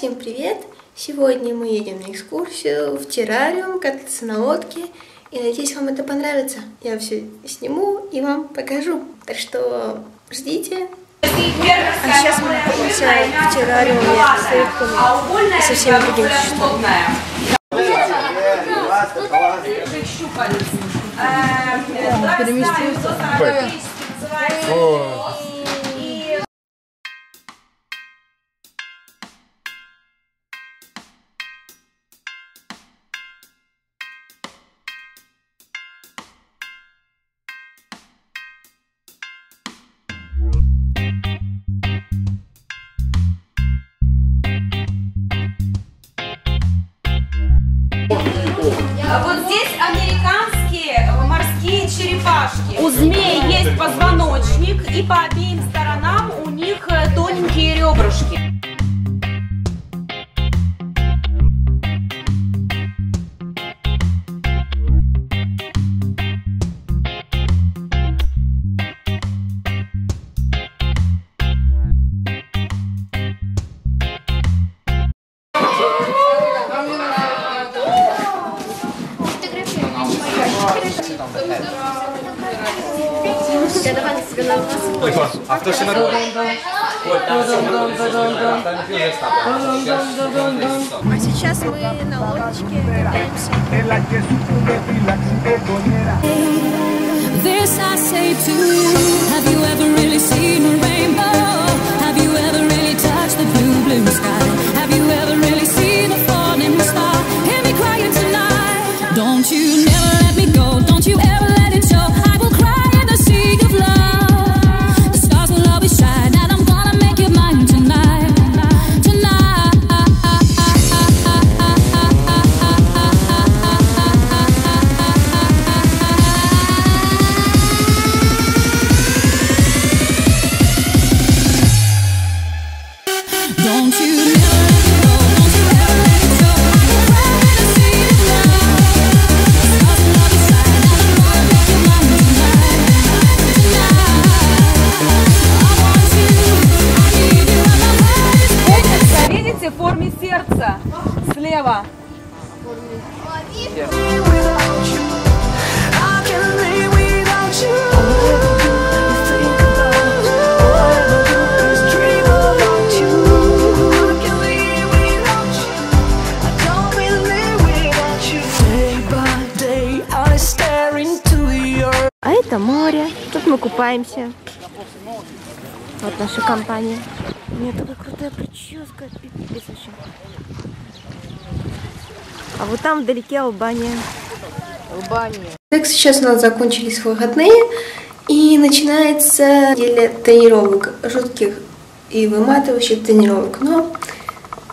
Всем привет! Сегодня мы едем на экскурсию в террариум, кататься на лодке. И надеюсь, вам это понравится. Я все сниму и вам покажу. Так что ждите. А сейчас мы находимся в террариуме с рыбками и со всеми другими существами. А по обеим сторонам у них тоненькие ребрышки. А кто ще народ? А сейчас мы на лодочке катаемся. This I say to you. Have you ever really seen a rainbow? Have you ever really touched the blue, blue sky? Have you ever really seen a falling star? Hear me crying tonight. Don't you never let me купаемся. Вот наша компания. У меня такая крутая прическа. Пипец вообще. А вот там вдалеке Албания. Албания. Так, сейчас у нас закончились выходные. И начинается неделя тренировок. Жутких и выматывающих тренировок. Но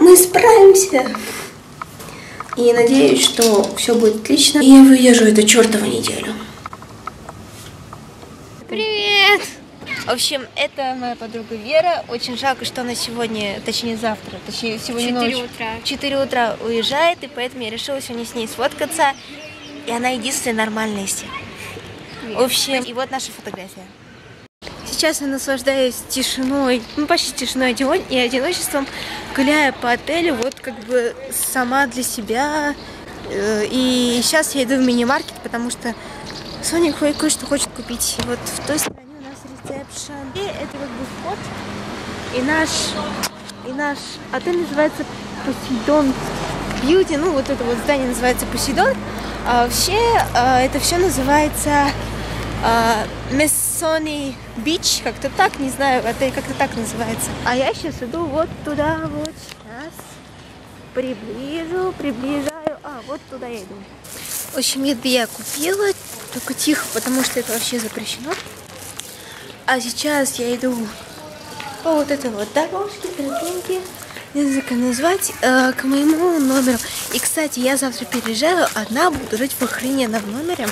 мы справимся. И надеюсь, что все будет отлично. И я выдержу эту чертову неделю. В общем, это моя подруга Вера. Очень жалко, что она сегодня, точнее завтра, точнее сегодня Четыре ночью, утра. в 4 утра уезжает, и поэтому я решила сегодня с ней сфоткаться. И она единственная нормальная из всех. В общем, и вот наша фотография. Сейчас я наслаждаюсь тишиной, ну почти тишиной и одиночеством, гуляя по отелю, вот как бы сама для себя. Э, И сейчас я иду в мини-маркет, потому что Соня кое- кое-что хочет купить. И вот в той стороне ресепшн. И это как бы вход. И наш, и наш отель называется Посейдон Бьюти. Ну, вот это вот здание называется Посейдон. А вообще а, это все называется а, Мессони Бич, как-то так, не знаю, отель как-то так называется. А я сейчас иду вот туда, вот сейчас. Приближу, приближаю. А, вот туда я иду. В общем, еду я купила, только тихо, потому что это вообще запрещено. А сейчас я иду по вот этой вот дорожке, тропинке, не знаю, как назвать, э, к моему номеру. И, кстати, я завтра переезжаю, одна буду жить в охрененном номере.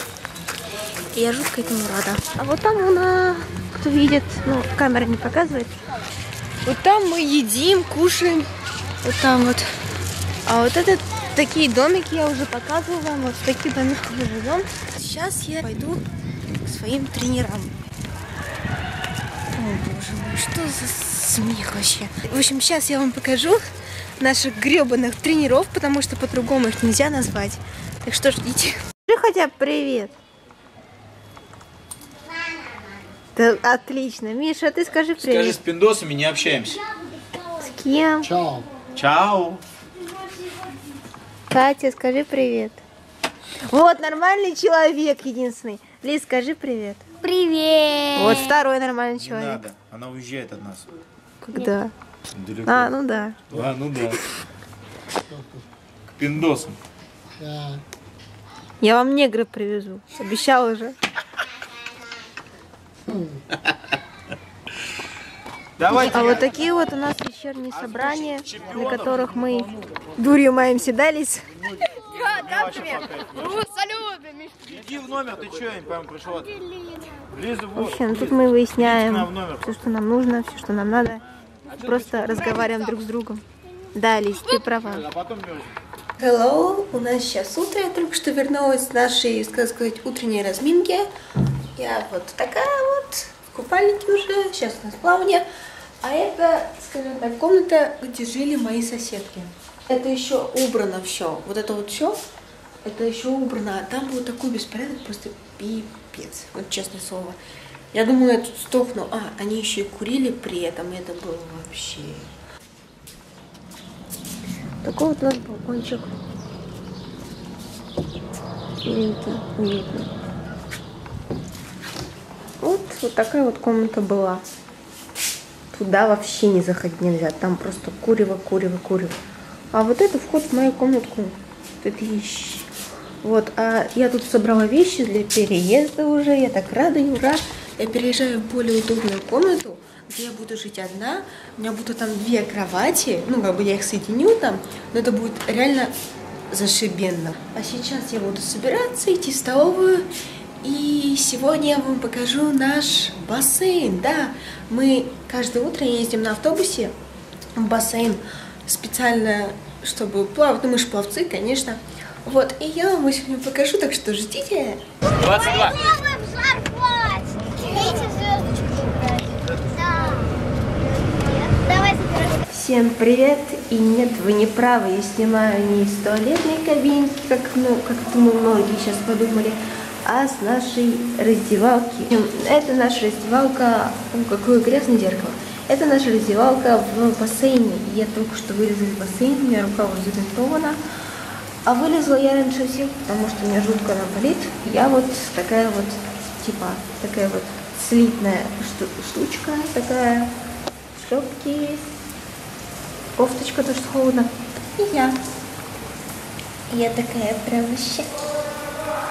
И я жутко этому рада. А вот там у нас, кто видит, ну, камера не показывает, вот там мы едим, кушаем, вот там вот. А вот это такие домики я уже показывала вам, вот в таких домиках мы живем. Сейчас я пойду к своим тренерам. Боже мой, что за смех вообще? В общем, сейчас я вам покажу наших гребаных тренеров, потому что по-другому их нельзя назвать. Так что ждите. Скажи хотя бы привет. Да, отлично. Миша, а ты скажи Скажи, привет. с пиндосами не общаемся. С кем? Чао. Катя, скажи привет. Вот, нормальный человек единственный. Лиз, скажи привет. Привет! Вот второй нормальный Не человек. надо, она уезжает от нас. Когда? Далеко. А, ну да. А, ну да. К пиндосам. Я вам негры привезу. Обещала же. Давайте. А вот такие вот у нас вечерние собрания, на которых мы дурью маемся, да, Лиз? Иди в номер, ты что, я не пойму, пришел. Лиза, В вот. общем, тут мы выясняем в все, что нам нужно, все, что нам надо. Просто разговариваем друг с другом. Да, Лиз, ты права. А. Hello, у нас сейчас утро, я только что вернулась с нашей, так сказать, утренней разминки. Я вот такая вот, в купальнике уже, сейчас у нас плавание. А это, скажем так, комната, где жили мои соседки. Это еще убрано все. Вот это вот все, это еще убрано. А там был такой беспорядок, просто пипец, вот честное слово. Я думала, я тут сдохну. А, они еще и курили при этом, это было вообще... Такой вот у нас балкончик. Миленький, уютный. Вот, вот такая вот комната была. Туда вообще не заходить нельзя. Там просто курево, курево, курево. А вот это вход в мою комнатку. Это вещи. Вот, а я тут собрала вещи для переезда уже. Я так рада, ура. Я переезжаю в более удобную комнату, где я буду жить одна. У меня будут там две кровати. Ну, как бы я их соединю там. Но это будет реально зашибенно. А сейчас я буду собираться, идти в столовую. И сегодня я вам покажу наш бассейн. Да, мы каждое утро ездим на автобусе в бассейн специально, чтобы плавать. Ну, мы же пловцы, конечно. Вот, и я вам его сегодня покажу, так что ждите. 22. Делаем шарпать! Видите звездочку играть? Да. Давай забирай. Всем привет! И нет, вы не правы, я снимаю не из туалетной кабинки, как, ну, как думаю, многие сейчас подумали, а с нашей раздевалки. Это наша раздевалка, о, какое грязное зеркало. Это наша раздевалка в бассейне. Я только что вылезла из бассейна, у меня рука уже забинтована. А вылезла я раньше всех, потому что у меня жутко она болит. Я вот такая вот, типа, такая вот слитная шту- штучка, такая, шлепки кофточка, то что холодно. И я. Я такая прям вообще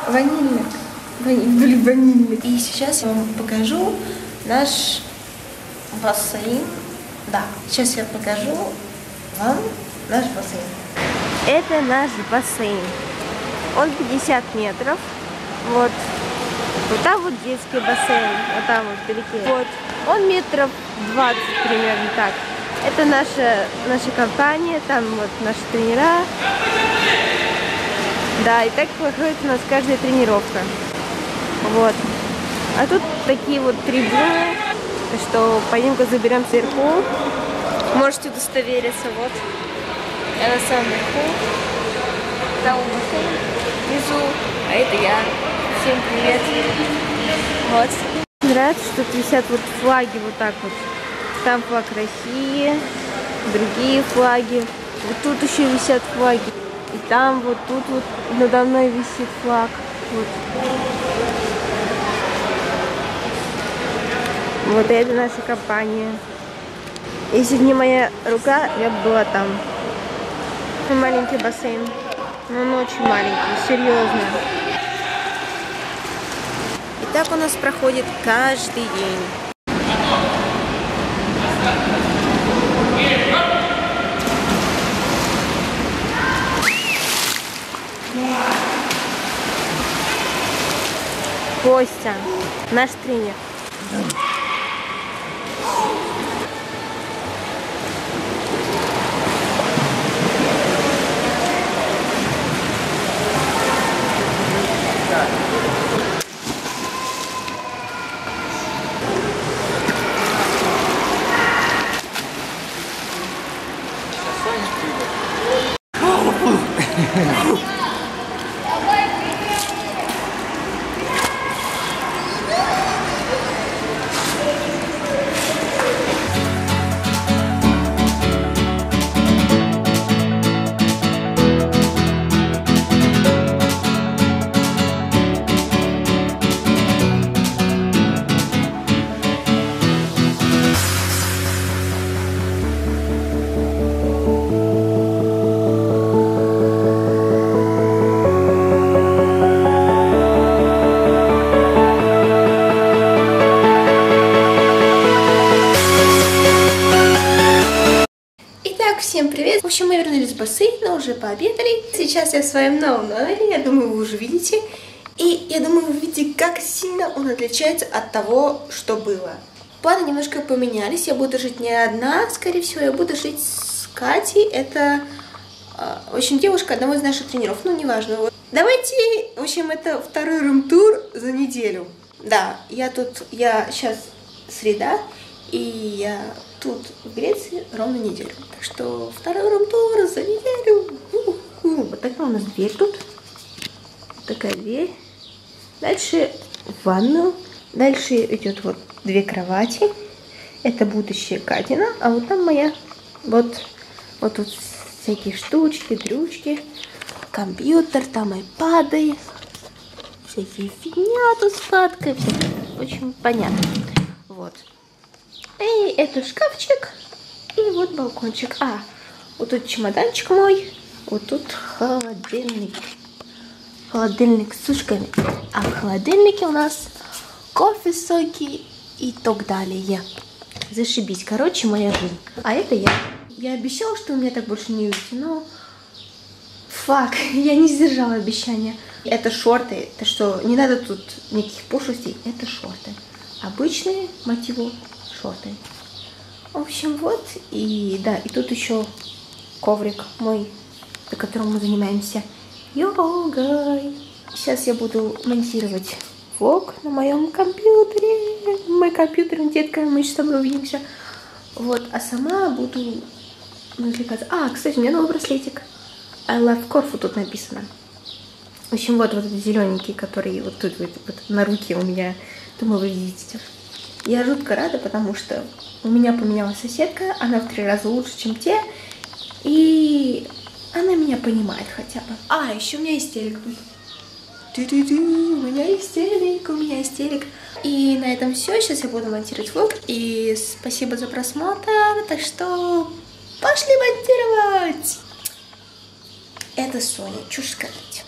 ванильная. Вани- Блин, ванильная. И сейчас я вам покажу наш бассейн. Да, сейчас я покажу вам наш бассейн. Это наш бассейн. Он 50 метров. Вот. Вот там вот детский бассейн, вот там вот вдалеке. Вот. Он метров 20 примерно так. Это наша, наша компания, там вот наши тренера. Да, и так проходит у нас каждая тренировка. Вот. А тут такие вот трибуны, так что пойдем-ка заберем сверху. Можете удостовериться, вот. Я на самом верху. Там внизу, а это я. Всем привет. Вот. Нравится, что висят вот флаги вот так вот. Там флаг России, другие флаги. Вот тут еще висят флаги. И там вот тут вот надо мной висит флаг. Вот. Вот это наша компания. Если бы не моя рука, я бы была там. Маленький бассейн. Но он очень маленький, серьезно. И так у нас проходит каждый день. Костя, наш тренер. Всем привет! В общем, мы вернулись с бассейна, уже пообедали. Сейчас я в своем новом номере, я думаю, вы уже видите. И я думаю, вы видите, как сильно он отличается от того, что было. Планы немножко поменялись, я буду жить не одна, скорее всего, я буду жить с Катей. Это, э, в общем, девушка одного из наших тренеров, ну, неважно. Вот. Давайте, в общем, это второй рум-тур за неделю. Да, я тут, я сейчас среда, и я тут в Греции ровно неделю. Так что второй рум-тур за неделю. Вот такая у нас дверь тут. Вот такая дверь. Дальше в ванну. Дальше идет вот две кровати. Это будущее Катина, а вот там моя. Вот, вот тут всякие штучки, дрючки, компьютер, там айпады, всякие фигня тут сладкая, всякие. В общем, понятно. Вот. И это шкафчик. И вот балкончик. А, вот тут чемоданчик мой. Вот тут холодильник. Холодильник с сушками. А в холодильнике у нас кофе, соки и так далее. Зашибись. Короче, моя жизнь. А это я. Я обещала, что у меня так больше не увидите, но... Фак, я не сдержала обещания. Это шорты. Это что, не надо тут никаких пушностей. Это шорты. Обычные мотивы шорты. В общем, вот. И да, и тут еще коврик мой, на котором мы занимаемся йогой. Сейчас я буду монтировать влог на моем компьютере. Мой компьютер, детка, мы сейчас с тобой увидимся. Вот, а сама буду развлекаться. А, кстати, у меня новый браслетик. I love Corfu тут написано. В общем, вот, вот этот зелененький, который вот тут вот, вот на руке у меня. Думаю, вы видите. Я жутко рада, потому что у меня поменялась соседка, она в три раза лучше, чем те, и она меня понимает хотя бы. А, еще у меня тут. Ту-ту-ту, У меня телек, у меня телек. И на этом все. Сейчас я буду монтировать влог. И спасибо за просмотр. Так что пошли монтировать. Это Соня, чушь сказать.